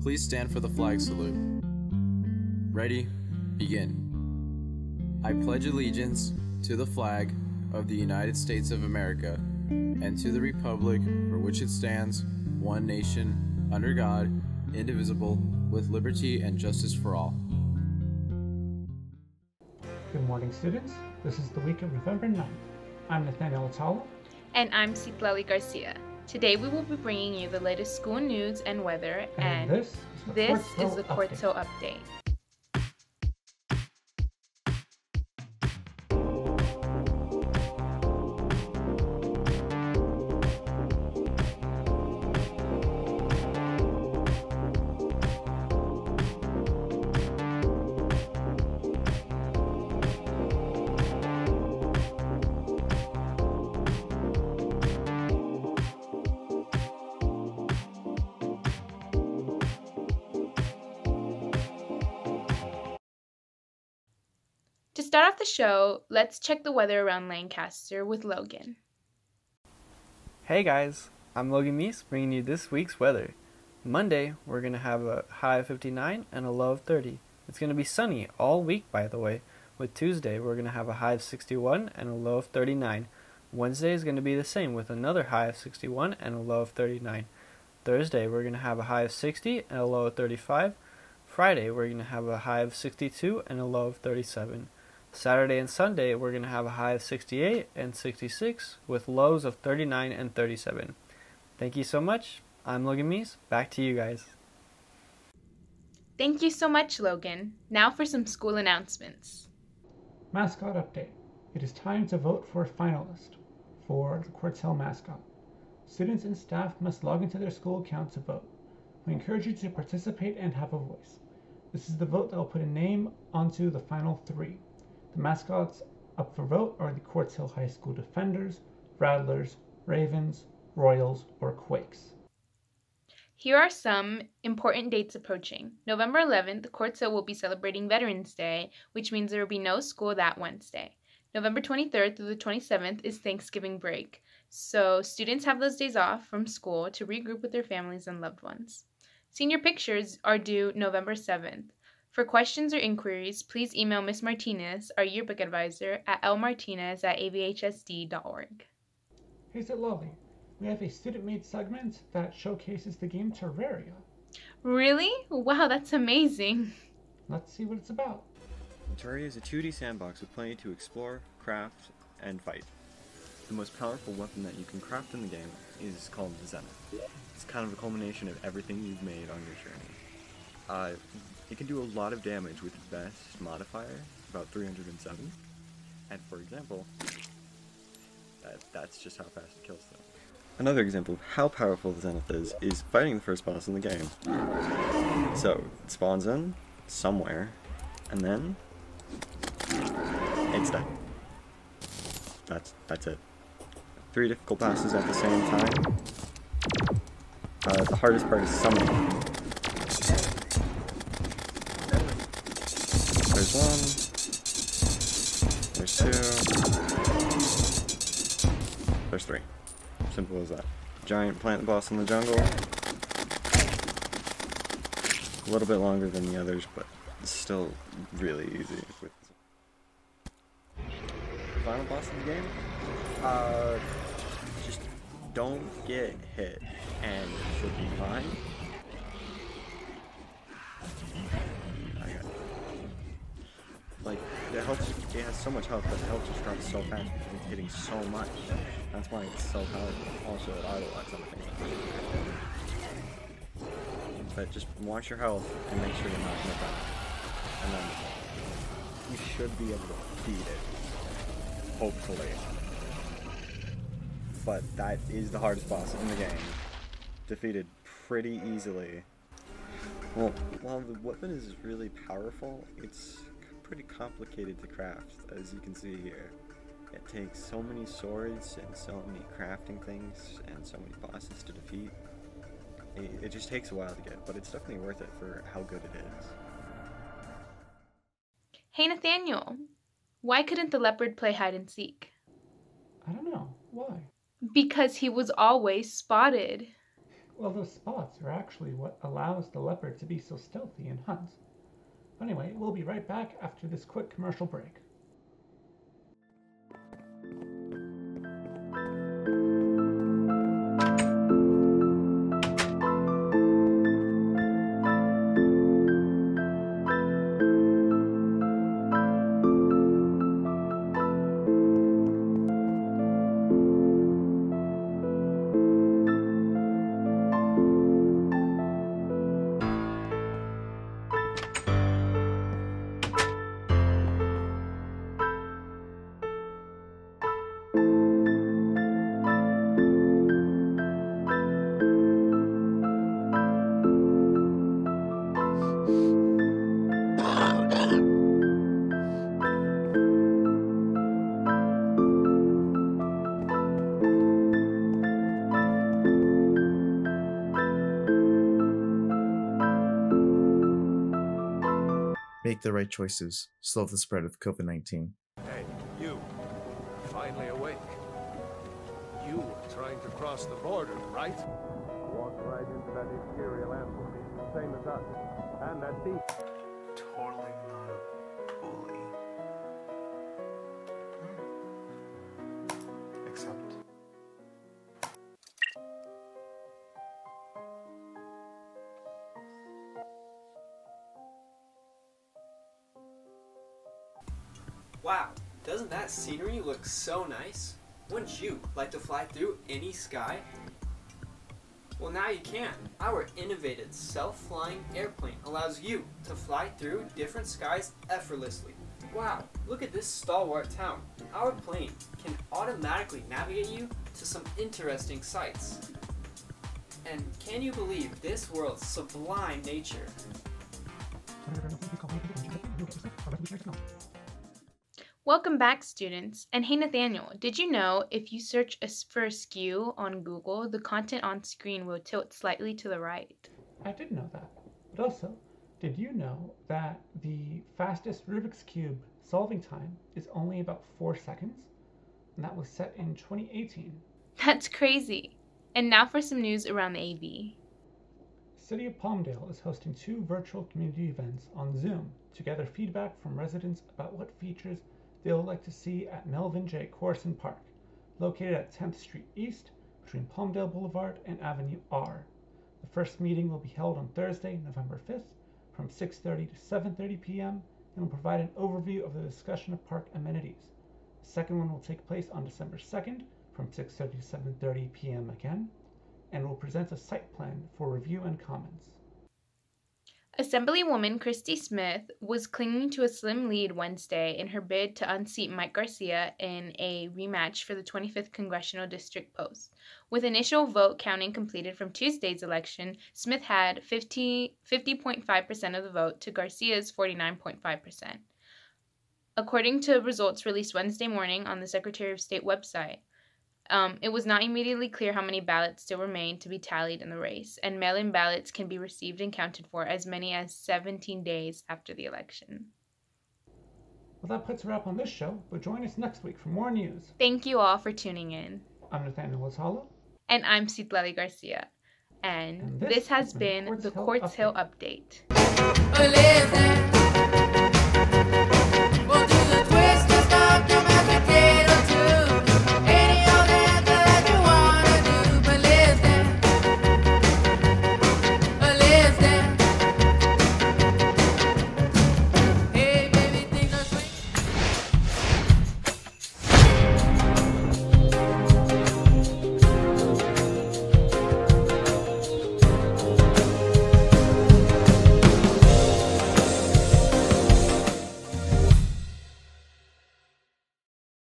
Please stand for the flag salute. Ready? Begin. I pledge allegiance to the flag of the United States of America and to the republic for which it stands, one nation, under God, indivisible, with liberty and justice for all. Good morning, students. This is the week of November 9th. I'm Nathaniel Atala. And I'm Citlali Garcia. Today we will be bringing you the latest school news and weather, And, and, this is the this Quartz is the Hill Update. Update. To start off the show, let's check the weather around Lancaster with Logan. Hey guys, I'm Logan Meese bringing you this week's weather. Monday, we're going to have a high of 59 and a low of 30. It's going to be sunny all week, by the way. With Tuesday, we're going to have a high of 61 and a low of 39. Wednesday is going to be the same with another high of 61 and a low of 39. Thursday, we're going to have a high of 60 and a low of 35. Friday, we're going to have a high of 62 and a low of 37. Saturday and Sunday, we're going to have a high of 68 and 66 with lows of 39 and 37. Thank you so much. I'm Logan Meese. Back to you guys. Thank you so much, Logan. Now for some school announcements. Mascot update. It is time to vote for a finalist for the Quartz Hill mascot. Students and staff must log into their school account to vote. We encourage you to participate and have a voice. This is the vote that will put a name onto the final three. The mascots up for vote are the Quartz Hill High School Defenders, Rattlers, Ravens, Royals, or Quakes. Here are some important dates approaching. November 11th, Quartz Hill will be celebrating Veterans Day, which means there will be no school that Wednesday. November 23rd through the 27th is Thanksgiving break, so students have those days off from school to regroup with their families and loved ones. Senior pictures are due November 7th. For questions or inquiries, please email Ms. Martinez, our yearbook advisor, at lmartinez at avhsd.org. Hey, Lolly. We have a student-made segment that showcases the game Terraria. Really? Wow, that's amazing. Let's see what it's about. Terraria is a 2D sandbox with plenty to explore, craft, and fight. The most powerful weapon that you can craft in the game is called the Zenith. It's kind of a culmination of everything you've made on your journey. Uh, it can do a lot of damage with best modifier, about 307. And for example, that, that's just how fast it kills them. Another example of how powerful the Zenith is, is fighting the first boss in the game. So, it spawns in, somewhere, and then it's dead. That's that's it. Three difficult passes at the same time. Uh, the hardest part is summoning. There's one. There's two. There's three. Simple as that. Giant plant boss in the jungle. A little bit longer than the others, but still really easy. With final boss of the game, uh, just don't get hit, and you'll be fine. I got like it helps. It has so much health, but it helps just drops so fast because it's hitting so much. That's why it's so powerful. Also, it auto locks on things. But just watch your health and make sure you're not in the back. And then you should be able to beat it. Hopefully. But that is the hardest boss in the game. Defeated pretty easily. Well, while the weapon is really powerful, it's pretty complicated to craft, as you can see here. It takes so many swords and so many crafting things and so many bosses to defeat. It, it just takes a while to get, but it's definitely worth it for how good it is. Hey, Nathaniel, why couldn't the leopard play hide and seek? I don't know. Why? Because he was always spotted. Well, those spots are actually what allows the leopard to be so stealthy and hunt. Anyway, we'll be right back after this quick commercial break. Make the right choices. Slow the spread of COVID 19. Hey, you. Finally awake. You were trying to cross the border, right? Walked right into that Imperial ambush, same as us. And that thief. Totally Wow, doesn't that scenery look so nice? Wouldn't you like to fly through any sky? Well, now you can. Our innovative self-flying airplane allows you to fly through different skies effortlessly. Wow, look at this stalwart town. Our plane can automatically navigate you to some interesting sights. And can you believe this world's sublime nature? Welcome back, students. And hey, Nathaniel, did you know if you search for askew on Google, the content on screen will tilt slightly to the right? I did know that. But also, did you know that the fastest Rubik's Cube solving time is only about 4 seconds? And that was set in 2018. That's crazy. And now for some news around the AV. City of Palmdale is hosting two virtual community events on Zoom to gather feedback from residents about what features they would like to see at Melvin J. Corson Park, located at 10th Street East between Palmdale Boulevard and Avenue R. The first meeting will be held on Thursday, November 5th from 6:30 to 7:30 p.m. and will provide an overview of the discussion of park amenities. The second one will take place on December 2nd from 6:30 to 7:30 p.m. again and will present a site plan for review and comments. Assemblywoman Christy Smith was clinging to a slim lead Wednesday in her bid to unseat Mike Garcia in a rematch for the 25th Congressional District post. With initial vote counting completed from Tuesday's election, Smith had 50, 50.5% of the vote to Garcia's 49.5%. According to results released Wednesday morning on the Secretary of State website, um, it was not immediately clear how many ballots still remained to be tallied in the race, and mail in ballots can be received and counted for as many as 17 days after the election. Well, that puts a wrap on this show, but join us next week for more news. Thank you all for tuning in. I'm Nathaniel Lazalo. And I'm Citlali Garcia. And, And this, this has has been been Quartz the Hill Quartz Hill Update. Update.